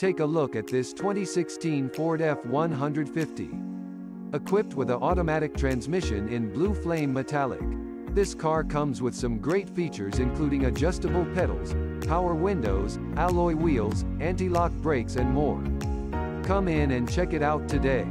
Take a look at this 2016 Ford F-150. Equipped with an automatic transmission in blue flame metallic. This car comes with some great features including adjustable pedals, power windows, alloy wheels, anti-lock brakes and more. Come in and check it out today.